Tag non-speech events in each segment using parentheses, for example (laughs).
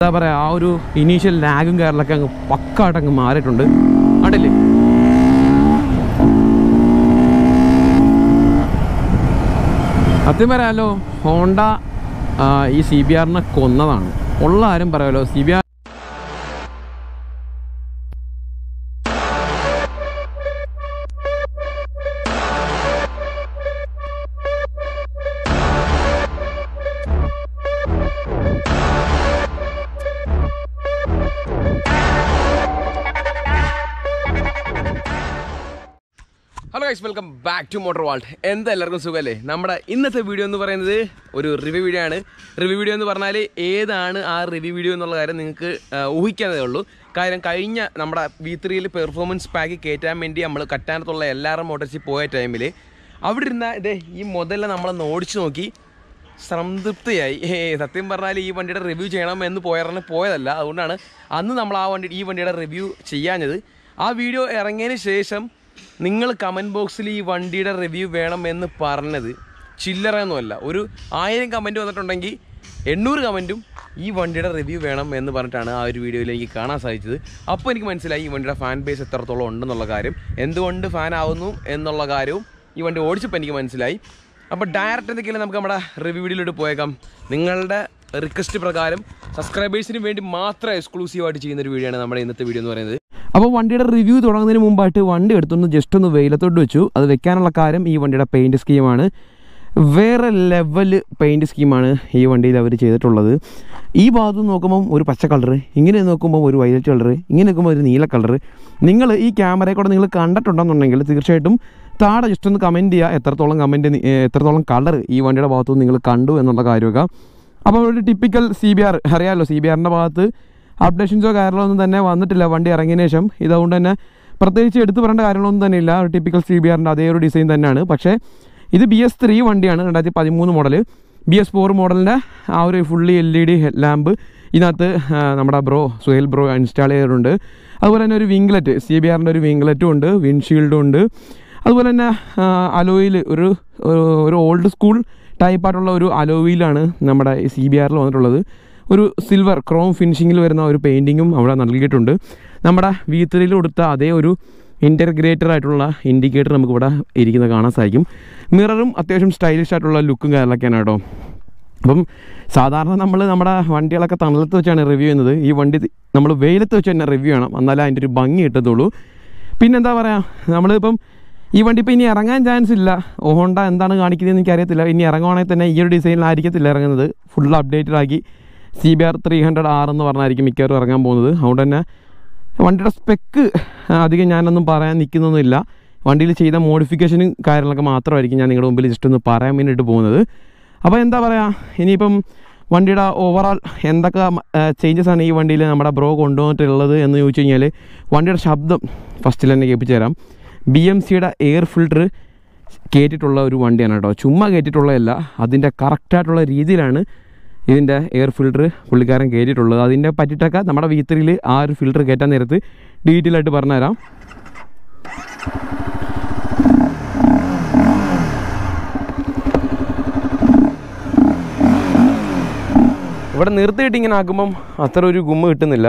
എന്താ പറയുക ആ ഒരു ഇനീഷ്യൽ ലാഗും കാര്യങ്ങളൊക്കെ അങ്ങ് പക്കായിട്ട് അങ്ങ് മാറിയിട്ടുണ്ട്. അടല്ലേ സത്യം പറയാലോ ഹോണ്ട ഈ സി ബി ആറിനെ കൊന്നതാണ്. ഉള്ള ആരും പറയാലോ C B R guys welcome back to motor world എന്താ എല്ലാവർക്കും സുഖമല്ലേ നമ്മുടെ ഇന്നത്തെ വീഡിയോ എന്ന് പറയുന്നത് ഒരു റിവ്യൂ വീഡിയോ ആണ്. റിവ്യൂ വീഡിയോ എന്ന് പറഞ്ഞാൽ ഏതാണ് ആ റിവ്യൂ വീഡിയോ എന്നുള്ള കാര്യം നിങ്ങൾക്ക് ഊഹിക്കാതേ ഉള്ളൂ. കാര്യം കഴിഞ്ഞ നമ്മുടെ വി ത്രീയിൽ പെർഫോമൻസ് പാക്ക് കയറ്റാൻ വേണ്ടി നമ്മൾ കറ്റാനത്തുള്ള എല്ലാവരും മോട്ടോർസിൽ പോയ ടൈമിൽ അവിടെ ഇരുന്ന ഇതേ ഈ മുതല നമ്മളൊന്ന് ഓടിച്ചു നോക്കി. സംതൃപ്തിയായി. ഏ, സത്യം പറഞ്ഞാൽ ഈ വണ്ടിയുടെ റിവ്യൂ ചെയ്യണം എന്ന് പോയറിന് പോയതല്ല. അതുകൊണ്ടാണ് അന്ന് നമ്മൾ ആ വണ്ടി ഈ വണ്ടിയുടെ റിവ്യൂ ചെയ്യാഞ്ഞത്. ആ വീഡിയോ ഇറങ്ങിയതിന് ശേഷം നിങ്ങൾ കമന്റ് ബോക്സിൽ ഈ വണ്ടിയുടെ റിവ്യൂ വേണം എന്ന് പറഞ്ഞത് ചില്ലറയൊന്നുമല്ല ഒരു ആയിരം കമന്റ് വന്നിട്ടുണ്ടെങ്കിൽ എണ്ണൂറ് കമന്റും ഈ വണ്ടിയുടെ റിവ്യൂ വേണം എന്ന് പറഞ്ഞിട്ടാണ് ആ ഒരു വീഡിയോയിൽ എനിക്ക് കാണാൻ സാധിച്ചത്. അപ്പോൾ എനിക്ക് മനസ്സിലായി ഈ വണ്ടിയുടെ ഫാൻ ബേസ് എത്രത്തോളം ഉണ്ടെന്നുള്ള കാര്യം. എന്തുകൊണ്ട് ഫാൻ ആവുന്നു എന്നുള്ള കാര്യവും ഈ വണ്ടി ഓടിച്ചപ്പോൾ എനിക്ക് മനസ്സിലായി. അപ്പോൾ ഡയറക്റ്റ് എന്തെങ്കിലും നമുക്ക് നമ്മുടെ റിവ്യൂ വീഡിയോയിലോട്ട് പോയേക്കാം. നിങ്ങളുടെ റിക്വസ്റ്റ് പ്രകാരം സബ്സ്ക്രൈബേഴ്സിന് വേണ്ടി മാത്രം എക്സ്ക്ലൂസീവായിട്ട് ചെയ്യുന്ന ഒരു വീഡിയോ ആണ് നമ്മുടെ ഇന്നത്തെ വീഡിയോ എന്ന് പറയുന്നത്. അപ്പോൾ വണ്ടിയുടെ റിവ്യൂ തുടങ്ങുന്നതിന് മുമ്പായിട്ട് വണ്ടി എടുത്തൊന്ന് ജസ്റ്റ് ഒന്ന് വെയിലത്തോട്ട് വെച്ചു. അത് വെക്കാനുള്ള കാര്യം ഈ വണ്ടിയുടെ പെയിന്റ് സ്കീമാണ് വേറെ ലെവൽ പെയിന്റ് സ്കീമാണ് ഈ വണ്ടിയിൽ അവർ ചെയ്തിട്ടുള്ളത്. ഈ ഭാഗത്ത് നോക്കുമ്പം ഒരു പച്ച കളർ ഇങ്ങനെ നോക്കുമ്പോൾ ഒരു വയലറ്റ് കളർ ഇങ്ങനെ നോക്കുമ്പോൾ ഒരു നീല കളർ നിങ്ങൾ ഈ ക്യാമറയെ കൂടെ നിങ്ങൾ കണ്ടിട്ടുണ്ടെന്നുണ്ടെങ്കിൽ തീർച്ചയായിട്ടും താഴെ ജസ്റ്റ് ഒന്ന് കമന്റ് ചെയ്യുക എത്രത്തോളം കമന്റ് എത്രത്തോളം കളർ ഈ വണ്ടിയുടെ ഭാഗത്ത് നിങ്ങൾ കണ്ടു എന്നുള്ള കാര്യമൊക്കെ. അപ്പോൾ ഒരു ടിപ്പിക്കൽ സി ബി ആർ അറിയാമല്ലോ സി ബി ആറിന്റെ ഭാഗത്ത് അപ്ഡേഷൻസോ കാര്യങ്ങളൊന്നും തന്നെ വന്നിട്ടില്ല വണ്ടി ഇറങ്ങിയ ശേഷം. ഇതുകൊണ്ട് തന്നെ പ്രത്യേകിച്ച് എടുത്തു പറയേണ്ട കാര്യങ്ങളൊന്നും തന്നെ ഇല്ല ഒരു ടിപ്പിക്കൽ സി ബി ആറിന്റെ അതേ ഒരു ഡിസൈൻ തന്നെയാണ്. പക്ഷേ ഇത് ബി എസ് ത്രീ വണ്ടിയാണ് രണ്ടായിരത്തി പതിമൂന്ന് മോഡൽ ബി എസ് ഫോർ മോഡലിന്റെ ആ ഒരു fully L E D lamp ഇതിനകത്ത് നമ്മുടെ ബ്രോ സുഹേൽ ബ്രോ ഇൻസ്റ്റാൾ ചെയ്തിട്ടുണ്ട്. അതുപോലെ തന്നെ ഒരു വിംഗ്ലറ്റ് സി ബി ആറിന്റെ ഒരു വിംഗ്ലറ്റും ഉണ്ട് വിൻഷീൽഡും ഉണ്ട്. അതുപോലെ തന്നെ അലോയിൽ ഒരു ഒരു ഓൾഡ് സ്കൂൾ ടൈപ്പായിട്ടുള്ള ഒരു അലോയിലാണ് നമ്മുടെ സി ബി ആറിൽ വന്നിട്ടുള്ളത്. ഒരു സിൽവർ ക്രോം ഫിനിഷിങ്ങിൽ വരുന്ന ഒരു പെയിന്റിങ്ങും അവിടെ നൽകിയിട്ടുണ്ട്. നമ്മുടെ വി ത്രീയിൽ കൊടുത്ത അതേ ഒരു ഇന്റർഗ്രേറ്റർ ആയിട്ടുള്ള ഇൻഡിക്കേറ്റർ നമുക്കിവിടെ ഇരിക്കുന്നത് കാണാൻ സാധിക്കും. മിററും അത്യാവശ്യം സ്റ്റൈലിഷ് ആയിട്ടുള്ള ലുക്കും കാര്യങ്ങളൊക്കെയാണ് കേട്ടോ. അപ്പം സാധാരണ നമ്മൾ നമ്മുടെ വണ്ടികളൊക്കെ തണലത്ത് വെച്ചാണ് റിവ്യൂ ചെയ്യുന്നത്. ഈ വണ്ടി നമ്മൾ വെയിലത്ത് വെച്ച് തന്നെ റിവ്യൂ ചെയ്യണം. എന്നാലേ അതിന്റെ ഒരു ഭംഗി കിട്ടത്തുള്ളൂ. പിന്നെന്താ പറയുക നമ്മളിപ്പം ഈ വണ്ടി ഇപ്പോൾ ഇനി ഇറങ്ങാൻ ചാൻസ് ഇല്ല. ഹോണ്ട എന്താണ് കാണിക്കുന്നതെന്ന് എനിക്കറിയത്തില്ല. ഇനി ഇറങ്ങുവാണെങ്കിൽ തന്നെ ഈ ഒരു ഡിസൈനിലായിരിക്കത്തില്ല ഇറങ്ങുന്നത്. ഫുൾ അപ്ഡേറ്റഡ് ആക്കി C B R three hundred R എന്ന് പറഞ്ഞായിരിക്കും മിക്കവാറും ഇറങ്ങാൻ പോകുന്നത്. അതുകൊണ്ട് തന്നെ വണ്ടിയുടെ സ്പെക്ക് അധികം ഞാനൊന്നും പറയാൻ നിൽക്കുന്നൊന്നുമില്ല വണ്ടിയിൽ ചെയ്ത മോഡിഫിക്കേഷനും കാര്യങ്ങളൊക്കെ മാത്രമായിരിക്കും ഞാൻ നിങ്ങളുടെ മുമ്പിൽ ജസ്റ്റ് ഒന്ന് പറയാൻ വേണ്ടിയിട്ട് പോകുന്നത്. അപ്പോൾ എന്താ പറയുക ഇനിയിപ്പം വണ്ടിയുടെ ഓവറോൾ എന്തൊക്കെ ചേഞ്ചസ് ആണ് ഈ വണ്ടിയിൽ നമ്മുടെ ബ്രോ കൊണ്ടുവന്നിട്ടുള്ളത് എന്ന് ചോദിച്ചു കഴിഞ്ഞാൽ വണ്ടിയുടെ ശബ്ദം ഫസ്റ്റിൽ തന്നെ കേൾപ്പിച്ചു തരാം. ബി എം സിയുടെ എയർ ഫിൽട്ടർ കയറ്റിയിട്ടുള്ള ഒരു വണ്ടിയാണ് കേട്ടോ. ചുമ്മാ കയറ്റിയിട്ടുള്ളതല്ല അതിന്റെ കറക്റ്റായിട്ടുള്ള രീതിയിലാണ് ഇതിന്റെ എയർ ഫിൽട്ടർ പുള്ളിക്കാരൻ കയറ്റിയിട്ടുള്ളത് അതിന്റെ പറ്റിയിട്ടൊക്കെ നമ്മുടെ വി ത്രീയിൽ ആ ഒരു ഫിൽട്ടർ കയറ്റാൻ നേരത്ത് ഡീറ്റെയിൽ ആയിട്ട് പറഞ്ഞുതരാം. ഇവിടെ നിർത്തിയിട്ട് ഇങ്ങനെ ആക്കുമ്പം അത്ര ഒരു ഗുമ്മ കിട്ടുന്നില്ല.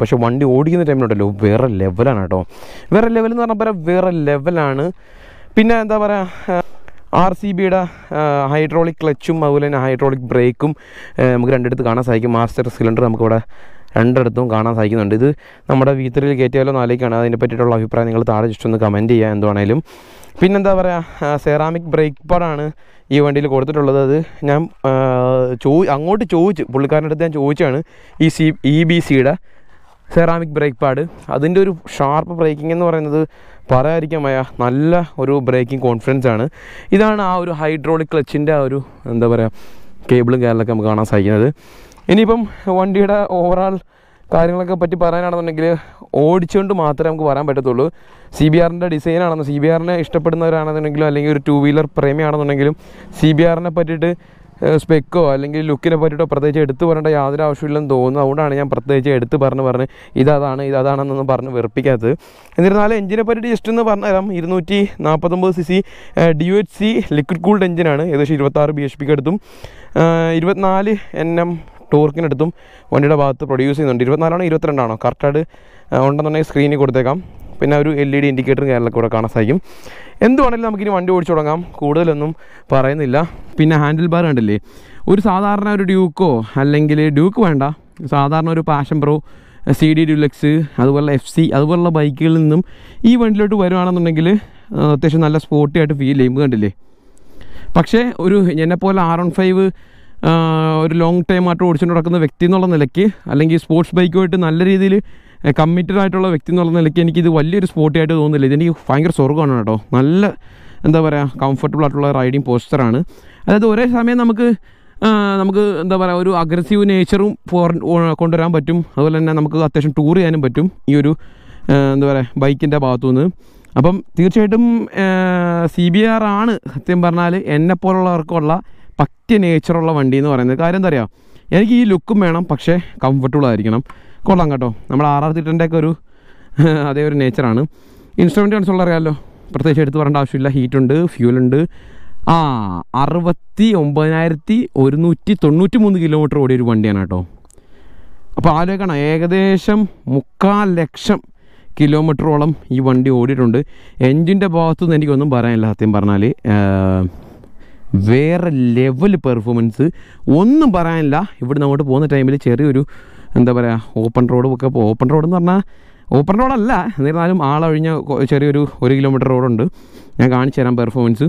പക്ഷെ വണ്ടി ഓടിക്കുന്ന ടൈമിലുണ്ടല്ലോ വേറെ ലെവലാണ് കേട്ടോ. വേറെ ലെവൽ എന്ന് പറഞ്ഞാൽ വേറെ ലെവലാണ് പിന്നെ എന്താ പറയുക ആർ സി ബിയുടെ ഹൈഡ്രോളിക് ക്ലച്ചും അതുപോലെ തന്നെ ഹൈഡ്രോളിക് ബ്രേക്കും നമുക്ക് രണ്ടിടത്ത് കാണാൻ സാധിക്കും. മാസ്റ്റർ സിലിണ്ടർ നമുക്കിവിടെ രണ്ടിടത്തും കാണാൻ സാധിക്കുന്നുണ്ട്. ഇത് നമ്മുടെ വീത്തറിൽ കയറ്റിയാലോ നാലേക്കാണ്. അതിനെ പറ്റിയിട്ടുള്ള അഭിപ്രായം നിങ്ങൾ താഴെ ജസ്റ്റ് ഒന്ന് കമന്റ് ചെയ്യുക എന്തുവാണേലും. പിന്നെന്താ പറയുക സെറാമിക് ബ്രേക്ക് പാഡാണ് ഈ വണ്ടിയിൽ കൊടുത്തിട്ടുള്ളത്. അത് ഞാൻ ചോ അങ്ങോട്ട് ചോദിച്ചു. പുള്ളിക്കാരന്റെ അടുത്ത് ഞാൻ ചോദിച്ചാണ് ഈ സി ഇ ബി സിയുടെ സെറാമിക് ബ്രേക്ക് പാഡ് അതിന്റെ ഒരു ഷാർപ്പ് ബ്രേക്കിംഗ് എന്ന് പറയുന്നത് പറയാതിരിക്കാൻ വയ്യ. നല്ല ഒരു ബ്രേക്കിംഗ് കോൺഫിഡൻസ് ആണ്. ഇതാണ് ആ ഒരു ഹൈഡ്രോളിക് ക്ലച്ചിന്റെ ആ ഒരു എന്താ പറയുക കേബിളും കാര്യങ്ങളൊക്കെ നമുക്ക് കാണാൻ സാധിക്കുന്നത്. ഇനിയിപ്പം വണ്ടിയുടെ ഓവറാൾ കാര്യങ്ങളൊക്കെ പറ്റി പറയാനാണെന്നുണ്ടെങ്കിൽ ഓടിച്ചുകൊണ്ട് മാത്രമേ നമുക്ക് വരാൻ പറ്റത്തുള്ളൂ. സി ബി ആറിന്റെ ഡിസൈനാണെന്ന് സി ബി ആറിനെ ഇഷ്ടപ്പെടുന്നവരാണെന്നുണ്ടെങ്കിലും അല്ലെങ്കിൽ ഒരു ടു വീലർ പ്രേമിയാണെന്നുണ്ടെങ്കിലും സി ബി ആറിനെ പറ്റിയിട്ട് സ്പെക്കോ അല്ലെങ്കിൽ ലുക്കിനെ പറ്റിയിട്ടോ പ്രത്യേകിച്ച് എടുത്തു പറയേണ്ട യാതൊരു ആവശ്യമില്ലെന്ന് തോന്നുന്നു. അതുകൊണ്ടാണ് ഞാൻ പ്രത്യേകിച്ച് എടുത്ത് പറഞ്ഞ് പറഞ്ഞ് ഇതാണ് ഇതാണെന്നൊന്നും പറഞ്ഞ് വെറുപ്പിക്കാത്തത്. എന്നിരുന്നാലും എഞ്ചിനെ പറ്റി ജസ്റ്റ് ഒന്ന് പറഞ്ഞുതരാം ഇരുന്നൂറ്റി നാൽപ്പത്തൊമ്പത് C C D U H C liquid cooled എഞ്ചിനാണ് ഏകദേശം ഇരുപത്താറ് ബി എച്ച് പിക്ക് എടുത്തും. ഇരുപത്തിനാല് എൻ എം ടോർക്കിനടുത്തും വണ്ടിയുടെ ഭാഗത്ത് പ്രൊഡ്യൂസ് ചെയ്യുന്നുണ്ട്. ഇരുപത്തിനാലാണോ ഇരുപത്തിരണ്ടാണോ? കറക്റ്റായിട്ട് ഉണ്ടെന്നുണ്ടെങ്കിൽ സ്ക്രീനിൽ കൊടുത്തേക്കാം. പിന്നെ ഒരു എൽ ഇ ഡി ഇൻഡിക്കേറ്റർ കേരളത്തിൽ കൂടെ കാണാൻ സാധിക്കും. എന്തുവാണെങ്കിലും നമുക്കിനി വണ്ടി ഓടിച്ചു തുടങ്ങാം. കൂടുതലൊന്നും പറയുന്നില്ല. പിന്നെ ഹാൻഡിൽ ബാർ കണ്ടില്ലേ? ഒരു സാധാരണ ഒരു ഡ്യൂക്കോ അല്ലെങ്കിൽ ഡ്യൂക്ക് വേണ്ട. സാധാരണ ഒരു passion pro C D deluxe അതുപോലെ എഫ് സി അതുപോലുള്ള ബൈക്കുകളിൽ നിന്നും ഈ വണ്ടിയിലോട്ട് വരുവാണെന്നുണ്ടെങ്കിൽ അത്യാവശ്യം നല്ല സ്പോർട്ടി ആയിട്ട് ഫീൽ ചെയ്യും. കണ്ടില്ലേ? പക്ഷേ ഒരു എന്നെപ്പോലെ ആർ വൺ ഫൈവ് ഒരു ലോങ് ടൈം ആയിട്ട് ഓടിച്ചുകൊണ്ട് നടക്കുന്ന വ്യക്തി എന്നുള്ള നിലയ്ക്ക് അല്ലെങ്കിൽ സ്പോർട്സ് ബൈക്കുമായിട്ട് നല്ല രീതിയിൽ കമ്മിറ്റഡ് ആയിട്ടുള്ള വ്യക്തി എന്നുള്ള നിലയ്ക്ക് ഇത് വലിയൊരു സ്പോർട്ടി ആയിട്ട് തോന്നുന്നില്ല. ഇതെനിക്ക് ഭയങ്കര സ്വർഗമാണ് കേട്ടോ. നല്ല എന്താ പറയുക കംഫർട്ടബിൾ ആയിട്ടുള്ള റൈഡിങ് പോസ്റ്ററാണ് അതായത് ഒരേ സമയം നമുക്ക് നമുക്ക് എന്താ പറയുക ഒരു അഗ്രസീവ് നേച്ചറും കൊണ്ടുവരാൻ പറ്റും. അതുപോലെ തന്നെ നമുക്ക് അത്യാവശ്യം ടൂർ ചെയ്യാനും പറ്റും ഈ ഒരു എന്താ പറയുക ബൈക്കിന്റെ ഭാഗത്തുനിന്ന്. അപ്പം തീർച്ചയായിട്ടും സി ബി ആർ ആണ് സത്യം പറഞ്ഞാൽ എന്നെ പോലുള്ളവർക്കുള്ള പറ്റിയ നേച്ചറുള്ള വണ്ടി എന്ന് പറയുന്നത്. കാര്യം എന്താ പറയുക എനിക്ക് ഈ ലുക്കും വേണം പക്ഷേ കംഫർട്ടബിൾ ആയിരിക്കണം. കൊള്ളാം കേട്ടോ. നമ്മൾ ആർ ആർ തിട്ടന്റെ ഒരു (laughs) അതേ ഒരു നേച്ചറാണ് ഇൻസ്ട്രുമെന്റ് കൺസോൾ അറിയാമല്ലോ പ്രത്യേകിച്ച് എടുത്ത് പറയേണ്ട ആവശ്യമില്ല. ഹീറ്റുണ്ട് ഫ്യൂലുണ്ട് ആ അറുപത്തി ഒമ്പതിനായിരത്തി ഒരുന്നൂറ്റി തൊണ്ണൂറ്റി മൂന്ന് കിലോമീറ്റർ ഓടിയ ഒരു വണ്ടിയാണ് കേട്ടോ. അപ്പോൾ ആലോചിക്കണം. ഏകദേശം മുക്കാൽ ലക്ഷം കിലോമീറ്ററോളം ഈ വണ്ടി ഓടിയിട്ടുണ്ട്. എൻജിന്റെ ഭാഗത്തുനിന്ന് എനിക്കൊന്നും പറയാനില്ല സത്യം പറഞ്ഞാൽ വേറെ ലെവൽ പെർഫോമൻസ് ഒന്നും പറയാനില്ല. ഇവിടുന്ന് അങ്ങോട്ട് പോകുന്ന ടൈമിൽ ചെറിയൊരു എന്താ പറയുക ഓപ്പൺ റോഡ് ഒക്കെ ഓപ്പൺ റോഡ് എന്ന് പറഞ്ഞാൽ ഓപ്പൺ റോഡല്ല എന്നിരുന്നാലും ആളൊഴിഞ്ഞ ചെറിയൊരു ഒരു കിലോമീറ്റർ റോഡുണ്ട് ഞാൻ കാണിച്ചു തരാം പെർഫോമൻസ്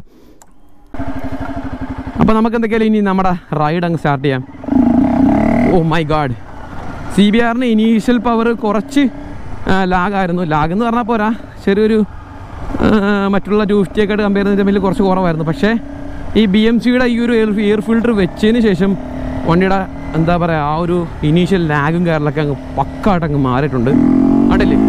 അപ്പോൾ നമുക്ക് എന്തൊക്കെയാലും ഇനി നമ്മുടെ റൈഡ് അങ്ങ് സ്റ്റാർട്ട് ചെയ്യാം. Oh my god C B ആറിന് ഇനീഷ്യൽ പവർ കുറച്ച് ലാഗായിരുന്നു ലാഗ് എന്ന് പറഞ്ഞാൽ പോരാ ചെറിയൊരു മറ്റുള്ള ടു ഫിഫ്റ്റിയൊക്കെ ആയിട്ട് കമ്പയർ ചെയ്യുന്ന തമ്മിൽ കുറച്ച് കുറവായിരുന്നു. പക്ഷേ ഈ ബി എം സിയുടെ ഈ ഒരു എയർ എയർ ഫിൽറ്റർ വെച്ചതിന് ശേഷം വണ്ടിയുടെ എന്താ പറയുക ആ ഒരു ഇനീഷ്യൽ ലാഗും കാര്യങ്ങളൊക്കെ അങ്ങ് പക്കായിട്ട് അങ്ങ് മാറിയിട്ടുണ്ട്. കണ്ടില്ലേ?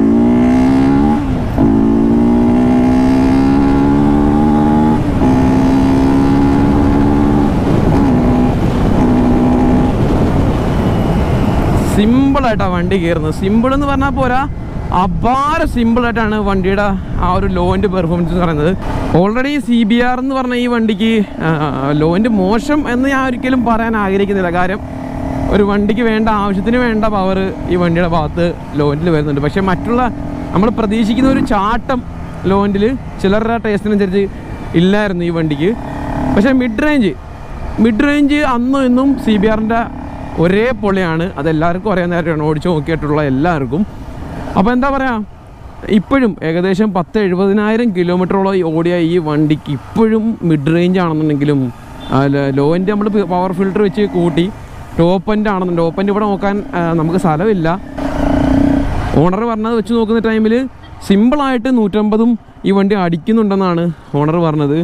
സിമ്പിളായിട്ടാണ് വണ്ടി കയറുന്നത് സിമ്പിൾ എന്ന് പറഞ്ഞാൽ പോരാ അപാര സിമ്പിളായിട്ടാണ് വണ്ടിയുടെ ആ ഒരു ലോന്റെ പെർഫോമൻസ് എന്ന് പറയുന്നത്. ഓൾറെഡി സി ബി ആർ എന്ന് പറഞ്ഞ ഈ വണ്ടിക്ക് ലോന്റെ മോശം എന്ന് ഞാൻ ഒരിക്കലും പറയാൻ ആഗ്രഹിക്കുന്നില്ല. കാര്യം ഒരു വണ്ടിക്ക് വേണ്ട ആവശ്യത്തിന് വേണ്ട പവർ ഈ വണ്ടിയുടെ ഭാഗത്ത് ലോന്റിൽ വരുന്നുണ്ട്. പക്ഷേ മറ്റുള്ള നമ്മൾ പ്രതീക്ഷിക്കുന്ന ഒരു ചാട്ടം ലോന്റിൽ ചിലരുടെ ടേസ്റ്റിനനുസരിച്ച് ഇല്ലായിരുന്നു ഈ വണ്ടിക്ക്. പക്ഷേ മിഡ് റേഞ്ച് മിഡ് റേഞ്ച് അന്നും ഇന്നും സി ബി ആറിന്റെ ഒരേ പൊളിയാണ്. അതെല്ലാവർക്കും അറിയാവുന്ന കാര്യമാണ്. ഓടിച്ചു നോക്കിയിട്ടുള്ള എല്ലാവർക്കും. അപ്പോൾ എന്താ പറയുക ഇപ്പോഴും ഏകദേശം പത്ത് എഴുപതിനായിരം കിലോമീറ്ററോളം ഓടിയ ഈ വണ്ടിക്ക് ഇപ്പോഴും മിഡ് റേഞ്ച് ആണെന്നുണ്ടെങ്കിലും ലോ എൻഡ് നമ്മൾ പവർ ഫിൽറ്റർ വെച്ച് കൂട്ടി ടോപ്പ് എൻഡ് ആണെന്നുണ്ട് ടോപ്പ് എന്റെ ഇവിടെ നോക്കാൻ നമുക്ക് സ്ഥലമില്ല. ഓണർ പറഞ്ഞത് വെച്ച് നോക്കുന്ന ടൈമിൽ സിമ്പിളായിട്ട് നൂറ്റമ്പതും ഈ വണ്ടി അടിക്കുന്നുണ്ടെന്നാണ് ഓണർ പറഞ്ഞത്.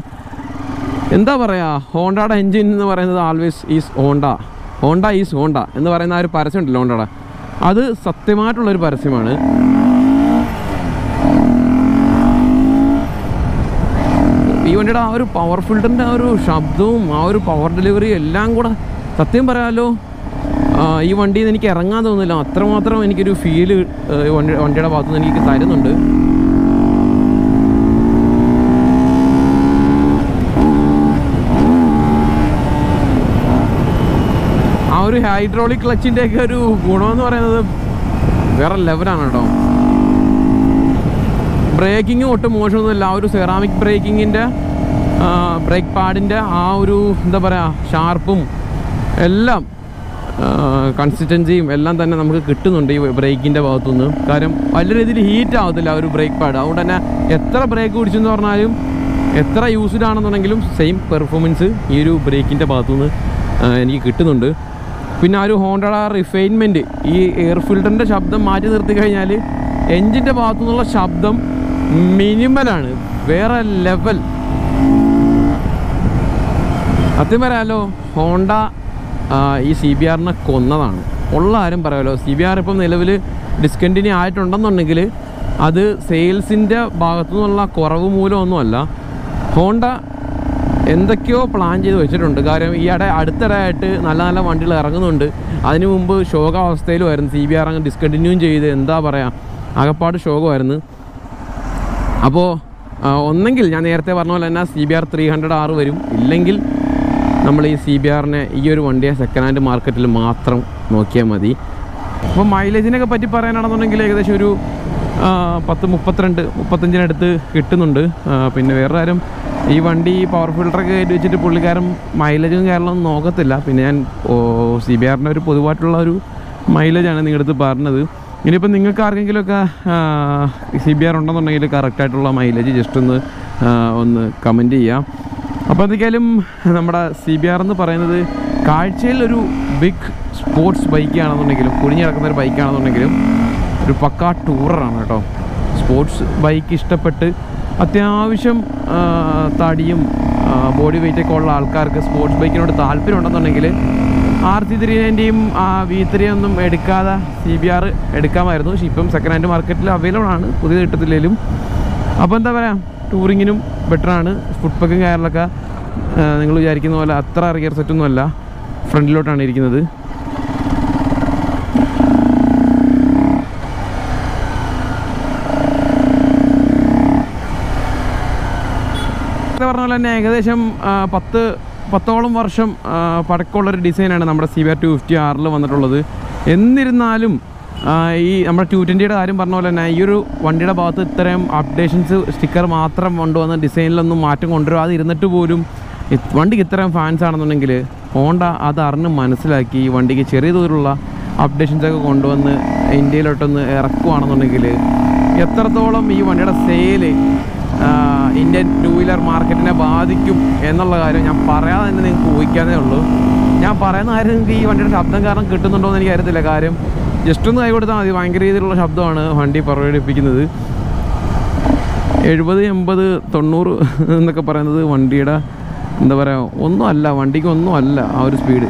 എന്താ പറയുക ഹോണ്ടയുടെ എൻജിൻ എന്ന് പറയുന്നത് always is Honda. Honda is Honda എന്ന് പറയുന്ന ആ ഒരു പരസ്യം ഉണ്ടല്ലോ ഹോണ്ടയുടെ അത് സത്യമായിട്ടുള്ളൊരു പരസ്യമാണ്. ഈ വണ്ടിയുടെ ആ ഒരു പവർ ഫിൽറ്ററിന്റെ ആ ഒരു ശബ്ദവും ആ ഒരു പവർ ഡെലിവറി എല്ലാം കൂടെ സത്യം പറയാമല്ലോ ഈ വണ്ടിയിൽ നിന്ന് എനിക്ക് ഇറങ്ങാൻ തോന്നുന്നില്ല അത്രമാത്രം എനിക്കൊരു ഫീൽ വണ്ടി വണ്ടിയുടെ ഭാഗത്തുനിന്ന് എനിക്ക് തരുന്നുണ്ട്. ഒരു ഹൈഡ്രോളിക് ക്ലച്ചിന്റെ ഒക്കെ ഒരു ഗുണമെന്ന് പറയുന്നത് വേറെ ലെവലാണ് കേട്ടോ. ബ്രേക്കിംഗ് ഒട്ടും മോശമൊന്നുമില്ല. ആ ഒരു സെറാമിക് ബ്രേക്കിങ്ങിന്റെ ബ്രേക്ക് പാഡിന്റെ ആ ഒരു എന്താ പറയുക ഷാർപ്പും എല്ലാം കൺസിസ്റ്റൻസിയും എല്ലാം തന്നെ നമുക്ക് കിട്ടുന്നുണ്ട് ഈ ബ്രേക്കിന്റെ ഭാഗത്തുനിന്ന്. കാര്യം വലിയ രീതിയിൽ ഹീറ്റ് ആവത്തില്ല ആ ഒരു ബ്രേക്ക് പാഡ് അതുകൊണ്ട് തന്നെ എത്ര ബ്രേക്ക് പിടിച്ചെന്ന് പറഞ്ഞാലും എത്ര യൂസ്ഡ് ആണെന്നുണ്ടെങ്കിലും സെയിം പെർഫോമൻസ് ഈ ഒരു ബ്രേക്കിന്റെ ഭാഗത്തുനിന്ന് എനിക്ക് കിട്ടുന്നുണ്ട്. പിന്നെ ആ ഒരു ഹോണ്ടയുടെ റിഫൈൻമെന്റ് ഈ എയർ ഫിൽറ്ററിന്റെ ശബ്ദം മാറ്റി നിർത്തി കഴിഞ്ഞാൽ എൻജിന്റെ ഭാഗത്തു നിന്നുള്ള ശബ്ദം മിനിമലാണ് വേറെ ലെവൽ സത്യം പറയാലോ ഹോണ്ട ഈ സി ബി ആറിനെ കൊന്നതാണ്. ഉള്ള ആരും പറയാമല്ലോ സി ബി ആർ ഇപ്പം നിലവിൽ ഡിസ്കണ്ടിന്യൂ ആയിട്ടുണ്ടെന്നുണ്ടെങ്കിൽ അത് സെയിൽസിന്റെ ഭാഗത്തു നിന്നുള്ള കുറവ് മൂലമൊന്നുമല്ല. ഹോണ്ട എന്തൊക്കെയോ പ്ലാൻ ചെയ്ത് വെച്ചിട്ടുണ്ട്. കാര്യം ഈയിടെ അടുത്തിടെയായിട്ട് നല്ല നല്ല വണ്ടികൾ ഇറങ്ങുന്നുണ്ട്. അതിനു മുമ്പ് ശോകാവസ്ഥയിലുമായിരുന്നു സി ബി ആർ അങ്ങ് ഡിസ്കണ്ടിന്യൂ ചെയ്ത് എന്താ പറയുക ആകപ്പാട് ശോകമായിരുന്നു. അപ്പോൾ ഒന്നെങ്കിൽ ഞാൻ നേരത്തെ പറഞ്ഞ പോലെ തന്നെ C B R three hundred R വരും. ഇല്ലെങ്കിൽ നമ്മൾ ഈ സി ബി ആറിനെ ഈ ഒരു വണ്ടിയെ സെക്കൻഡ് ഹാൻഡ് മാർക്കറ്റിൽ മാത്രം നോക്കിയാൽ മതി. അപ്പോൾ മൈലേജിനൊക്കെ പറ്റി പറയാനാണെന്നുണ്ടെങ്കിൽ ഏകദേശം ഒരു പത്ത് മുപ്പത്തിരണ്ട് മുപ്പത്തഞ്ചിനടുത്ത് കിട്ടുന്നുണ്ട്. പിന്നെ വേറെ കാര്യം ഈ വണ്ടി പവർ ഫിൽറ്ററൊക്കെ കയറ്റി വെച്ചിട്ട് പുള്ളിക്കാരൻ മൈലേജും കാരണം നോക്കത്തില്ല. പിന്നെ ഞാൻ സി ബി ആറിന്റെ ഒരു പൊതുവായിട്ടുള്ള ഒരു മൈലേജാണ് നിങ്ങളുടെ അടുത്ത് പറഞ്ഞത്. ഇനിയിപ്പോൾ നിങ്ങൾക്ക് ആർക്കെങ്കിലുമൊക്കെ സി ബി ആർ ഉണ്ടെന്നുണ്ടെങ്കിൽ കറക്റ്റായിട്ടുള്ള മൈലേജ് ജസ്റ്റ് ഒന്ന് ഒന്ന് കമന്റ് ചെയ്യാം. അപ്പോൾ എന്തൊക്കെയാലും നമ്മുടെ സി ബി ആർ എന്ന് പറയുന്നത് കാഴ്ചയിൽ ഒരു ബിഗ് സ്പോർട്സ് ബൈക്കാണെന്നുണ്ടെങ്കിലും കുടിഞ്ഞു കിടക്കുന്ന ഒരു ബൈക്കാണെന്നുണ്ടെങ്കിലും ഒരു പക്കാ ടൂററാണ് കേട്ടോ. സ്പോർട്സ് ബൈക്ക് ഇഷ്ടപ്പെട്ട് അത്യാവശ്യം തടിയും ബോഡി വെയിറ്റൊക്കെ ഉള്ള ആൾക്കാർക്ക് സ്പോർട്സ് ബൈക്കിനോട് താല്പര്യം ഉണ്ടെന്നുണ്ടെങ്കിൽ ആർ സി ത്രീ നയന്റിയും വി ത്രീ ഒന്നും എടുക്കാതെ സി ബി ആർ എടുക്കാമായിരുന്നു. പക്ഷേ ഇപ്പം സെക്കൻഡ് ഹാൻഡ് മാർക്കറ്റിൽ അവൈലബിൾ ആണ് പുതിയ കിട്ടത്തില്ലെങ്കിലും അപ്പോൾ എന്താ പറയുക ടൂറിങ്ങിനും ബെറ്ററാണ് ഫുഡ് പക്കും കാര്യങ്ങളൊക്കെ നിങ്ങൾ വിചാരിക്കുന്ന പോലെ അത്ര റിയർ സെറ്റൊന്നുമല്ല ഫ്രണ്ടിലോട്ടാണ് ഇരിക്കുന്നത് നേരത്തെ പറഞ്ഞ പോലെ തന്നെ ഏകദേശം പത്ത് പത്തോളം വർഷം പഴക്കമുള്ളൊരു ഡിസൈനാണ് നമ്മുടെ സി ആർ ടു ഫിഫ്റ്റി ആറിൽ വന്നിട്ടുള്ളത്. എന്നിരുന്നാലും ഈ നമ്മുടെ ടു ട്വന്റിയുടെ കാര്യം പറഞ്ഞ പോലെ തന്നെ ഈ ഒരു വണ്ടിയുടെ ഭാഗത്ത് ഇത്രയും അപ്ഡേഷൻസ് സ്റ്റിക്കർ മാത്രം കൊണ്ടുവന്ന ഡിസൈനിലൊന്നും മാറ്റം കൊണ്ടുവരാതെ ഇരുന്നിട്ട് പോലും വണ്ടിക്ക് ഇത്രയും ഫാൻസ് ആണെന്നുണ്ടെങ്കിൽ ഹോണ്ട അത് അറിഞ്ഞ് മനസ്സിലാക്കി ഈ വണ്ടിക്ക് ചെറിയ തോതിലുള്ള അപ്ഡേഷൻസൊക്കെ കൊണ്ടുവന്ന് ഇന്ത്യയിലോട്ടൊന്ന് ഇറക്കുകയാണെന്നുണ്ടെങ്കിൽ എത്രത്തോളം ഈ വണ്ടിയുടെ സെയിൽ ഇന്ത്യൻ ടു വീലർ മാർക്കറ്റിനെ ബാധിക്കും എന്നുള്ള കാര്യം ഞാൻ പറയാതെ തന്നെ നിങ്ങൾക്ക് ഊഹിക്കാനേ ഉള്ളൂ. ഞാൻ പറയുന്ന കാര്യം നിങ്ങൾക്ക് ഈ വണ്ടിയുടെ ശബ്ദം കാരണം കിട്ടുന്നുണ്ടോ എന്ന് എനിക്ക് അറിയത്തില്ല. കാര്യം ജസ്റ്റ് ഒന്ന് കൈ കൊടുത്താൽ മതി. ഭയങ്കര രീതിയിലുള്ള ശബ്ദമാണ് വണ്ടി പുറപ്പെടുപ്പിക്കുന്നത് എഴുപത് എൺപത് തൊണ്ണൂറ് എന്നൊക്കെ പറയുന്നത് വണ്ടിയുടെ എന്താ പറയുക ഒന്നും അല്ല വണ്ടിക്ക് ഒന്നും അല്ല ആ ഒരു സ്പീഡ്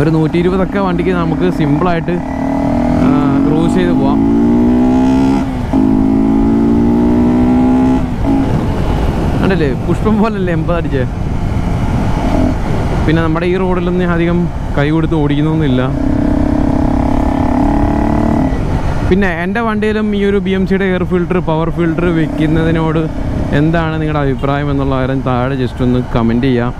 ഒരു നൂറ്റി ഇരുപതൊക്കെ വണ്ടിക്ക് നമുക്ക് സിമ്പിളായിട്ട് ക്രൂസ് ചെയ്ത് പോവാം. കണ്ടല്ലേ പുഷ്പം പോലല്ലേ എൺപതടിച്ചേ പിന്നെ നമ്മുടെ ഈ റോഡിലൊന്നും അധികം കൈ കൊടുത്ത് ഓടിക്കുന്നൊന്നുമില്ല. പിന്നെ എന്റെ വണ്ടിയിലും ഈ ഒരു ബി എം സിയുടെ എയർ ഫിൽറ്റർ പവർ ഫിൽറ്റർ വെക്കുന്നതിനോട് എന്താണ് നിങ്ങളുടെ അഭിപ്രായം എന്നുള്ള കാര്യം താഴെ ജസ്റ്റ് ഒന്ന് കമന്റ് ചെയ്യാം.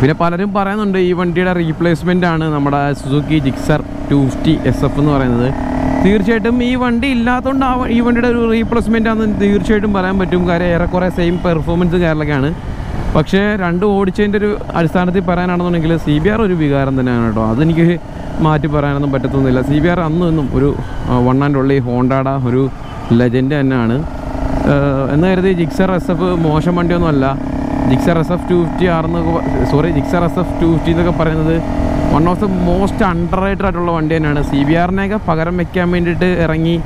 പിന്നെ പലരും പറയുന്നുണ്ട് ഈ വണ്ടിയുടെ റീപ്ലേസ്മെന്റ് ആണ് നമ്മുടെ Suzuki Gixxer two fifty S F എന്ന് പറയുന്നത്. തീർച്ചയായിട്ടും ഈ വണ്ടി ഇല്ലാത്തതുകൊണ്ട് ആ ഈ വണ്ടിയുടെ ഒരു റീപ്ലേസ്മെന്റ് ആണെന്ന് തീർച്ചയായിട്ടും പറയാൻ പറ്റും. കാര്യം ഏറെക്കുറെ സെയിം പെർഫോമൻസ് കാര്യങ്ങളൊക്കെയാണ് പക്ഷേ രണ്ട് ഓടിച്ചതിന്റെ ഒരു അടിസ്ഥാനത്തിൽ പറയാനാണെന്നുണ്ടെങ്കിൽ സി ബി ആർ ഒരു വികാരം തന്നെയാണ് കേട്ടോ. അതെനിക്ക് മാറ്റി പറയാനൊന്നും പറ്റത്തൊന്നുമില്ല. സി ബി ആർ അന്നും ഇന്നും ഒരു വൺ ആൻഡ് ഉള്ളി ഹോണ്ടാട ഒരു ലെജൻഡ് തന്നെയാണ്. എന്ന് കരുതി ജിക്സർ എസ് എഫ് മോശം വണ്ടിയൊന്നും അല്ല Gixxer S F two fifty R എന്നൊക്കെ sorry Gixxer S F two fifty എന്നൊക്കെ പറയുന്നത് one of the most underrated ആയിട്ടുള്ള വണ്ടി തന്നെയാണ്. സി ബി ആറിനെയൊക്കെ പകരം വെക്കാൻ വേണ്ടിയിട്ട് ഇറങ്ങി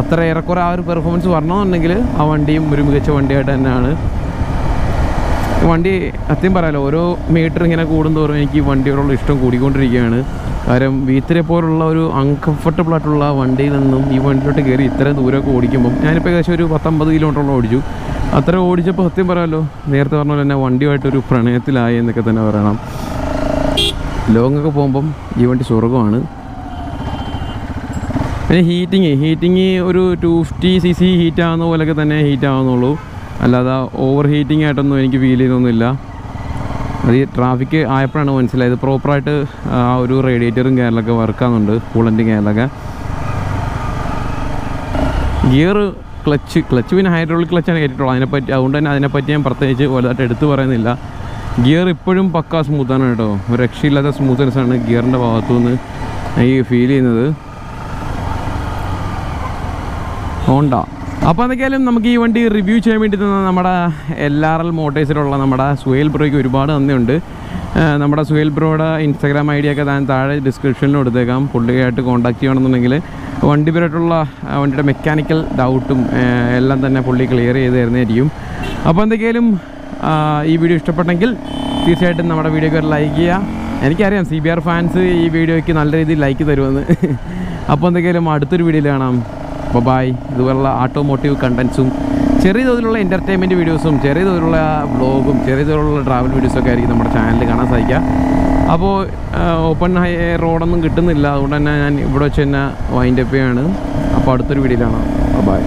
അത്ര ഏറെക്കുറെ ആ ഒരു പെർഫോമൻസ് വരണമെന്നുണ്ടെങ്കിൽ ആ വണ്ടിയും ഒരു മികച്ച വണ്ടിയായിട്ട് തന്നെയാണ്. വണ്ടി സത്യം പറയാലോ ഓരോ മീറ്റർ ഇങ്ങനെ കൂടുന്തോറും എനിക്ക് വണ്ടിയോടുള്ള ഇഷ്ടം കൂടിക്കൊണ്ടിരിക്കുകയാണ്. കാരണം വീത്തിരെ പോലുള്ള ഒരു അൺകംഫർട്ടബിൾ ആയിട്ടുള്ള വണ്ടിയിൽ നിന്നും ഈ വണ്ടിയിലോട്ട് കയറി ഇത്രയും ദൂരമൊക്കെ ഓടിക്കുമ്പം ഞാനിപ്പോൾ ഏകദേശം ഒരു പത്തൊമ്പത് കിലോമീറ്ററോളം ഓടിച്ചു. അത്ര ഓടിച്ചപ്പോൾ സത്യം പറയാമല്ലോ നേരത്തെ പറഞ്ഞ പോലെ തന്നെ വണ്ടിയുമായിട്ടൊരു പ്രണയത്തിലായി എന്നൊക്കെ തന്നെ പറയണം. ലോങ് ഒക്കെ പോകുമ്പം ഈ വണ്ടി സ്വർഗമാണ് പിന്നെ ഹീറ്റിങ് ഹീറ്റിങ് ഒരു two fifty C C heat ആവുന്ന പോലെയൊക്കെ തന്നെ ഹീറ്റ് ആവുന്നുള്ളൂ. അല്ലാതെ ഓവർ ഹീറ്റിംഗ് ആയിട്ടൊന്നും എനിക്ക് ഫീൽ ചെയ്യുന്നൊന്നുമില്ല. അത് ഈ ട്രാഫിക് ആയപ്പോഴാണ് മനസ്സിലായത്. പ്രോപ്പറായിട്ട് ആ ഒരു റേഡിയേറ്ററും കാര്യങ്ങളൊക്കെ വർക്കാകുന്നുണ്ട് കൂളന്റെ കാര്യങ്ങളൊക്കെ ഗിയർ ക്ലച്ച് ക്ലച്ച് പിന്നെ ഹൈഡ്രോളിക് ക്ലച്ചാണ് കയറ്റിയിട്ടുള്ളത് അതിനെപ്പറ്റി അതുകൊണ്ട് തന്നെ അതിനെപ്പറ്റി ഞാൻ പ്രത്യേകിച്ച് വലുതായിട്ട് എടുത്തു പറയുന്നില്ല. ഗിയർ ഇപ്പോഴും പക്കാ സ്മൂത്താണ് കേട്ടോ. ഒരു രക്ഷയില്ലാത്ത സ്മൂത്ത്നെസ് ആണ് ഗിയറിന്റെ ഭാഗത്തു നിന്ന് ഈ ഫീൽ ചെയ്യുന്നത്. ഹോണ്ട. അപ്പോൾ എന്തൊക്കെയാലും നമുക്ക് ഈ വണ്ടി റിവ്യൂ ചെയ്യാൻ വേണ്ടി തന്ന നമ്മുടെ എൽ ആർ എൽ മോട്ടേഴ്സിലുള്ള നമ്മുടെ സുഹേൽ ബ്രോയ്ക്ക് ഒരുപാട് നന്ദിയുണ്ട്. നമ്മുടെ സുഹേൽ ബ്രോയുടെ ഇൻസ്റ്റാഗ്രാം ഐ ഡി ഒക്കെ ഞാൻ താഴെ ഡിസ്ക്രിപ്ഷനിൽ കൊടുത്തേക്കാം. പുള്ളിയായിട്ട് കോൺടാക്ട് ചെയ്യണമെന്നുണ്ടെങ്കിൽ വണ്ടിപരമായിട്ടുള്ള വണ്ടിയുടെ മെക്കാനിക്കൽ ഡൗട്ടും എല്ലാം തന്നെ പുള്ളി ക്ലിയർ ചെയ്ത് തരുന്നതായിരിക്കും. അപ്പോൾ എന്തൊക്കെയാലും ഈ വീഡിയോ ഇഷ്ടപ്പെട്ടെങ്കിൽ തീർച്ചയായിട്ടും നമ്മുടെ വീഡിയോക്ക് ഒരു ലൈക്ക് ചെയ്യുക. എനിക്കറിയാം സി ബി ആർ ഫാൻസ് ഈ വീഡിയോയ്ക്ക് നല്ല രീതിയിൽ ലൈക്ക് തരുമെന്ന്. (laughs) അപ്പോൾ എന്തൊക്കെയാലും അടുത്തൊരു വീഡിയോയിൽ കാണാം. അപ്പോൾ ബായ് ഇതുപോലുള്ള ഓട്ടോമോട്ടീവ് കണ്ടൻസും ചെറിയ തോതിലുള്ള എന്റർടൈൻമെന്റ് വീഡിയോസും ചെറിയ തോതിലുള്ള വ്ളോഗും ചെറിയ തോതിലുള്ള ട്രാവൽ വീഡിയോസൊക്കെ ആയിരിക്കും നമ്മുടെ ചാനലിൽ കാണാൻ സാധിക്കുക. അപ്പോൾ ഓപ്പൺ ഹൈ റോഡൊന്നും കിട്ടുന്നില്ല. അതുകൊണ്ട് തന്നെ ഞാൻ ഇവിടെ വെച്ച് തന്നെ വൈൻഡപ്പ് ചെയ്യാണ്. അപ്പോൾ അടുത്തൊരു വീഡിയോയിലാണ് ബൈ